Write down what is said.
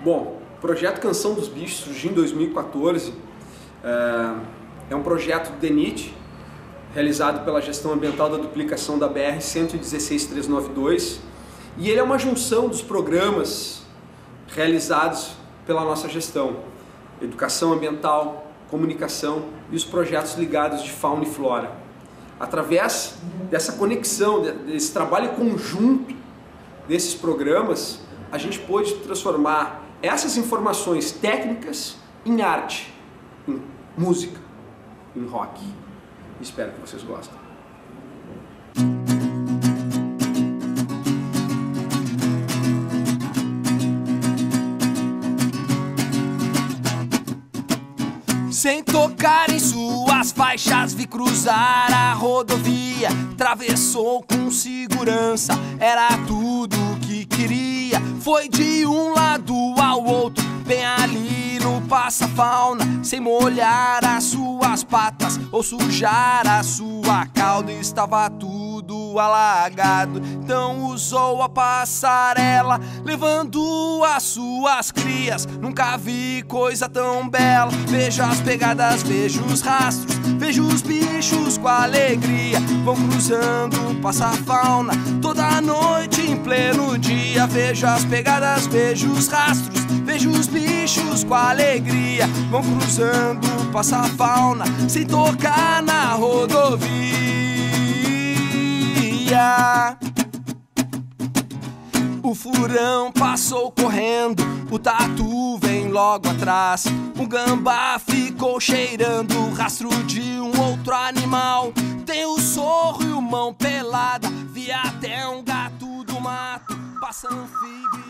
Bom, o projeto Canção dos Bichos surgiu em 2014. É, é um projeto do DENIT, realizado pela gestão ambiental da duplicação da BR 116392, e ele é uma junção dos programas realizados pela nossa gestão: educação ambiental, comunicação e os projetos ligados de fauna e flora. Através dessa conexão, desse trabalho conjunto desses programas, a gente pôde transformar essas informações técnicas em arte, em música, em rock. Espero que vocês gostem. Sem tocar em suas faixas, vi cruzar a rodovia. Atravessou com segurança, era tudo. Foi de um lado ao outro, bem ali no passa-fauna. Sem molhar as suas patas ou sujar a sua cauda, estava tudo alagado. Então usou a passarela, levando as suas crias. Nunca vi coisa tão bela. Vejo as pegadas, vejo os rastros, vejo os bichos com alegria. Vão cruzando, passa a fauna toda noite em pleno dia. Vejo as pegadas, vejo os rastros, vejo os bichos com alegria. Vão cruzando, passa a fauna sem tocar na rodovia O furão passou correndo, o tatu vem logo atrás. O gambá ficou cheirando o rastro de um outro animal. Tem o sorro e o mão pelada, vi até um gato do mato, passa anfíbio.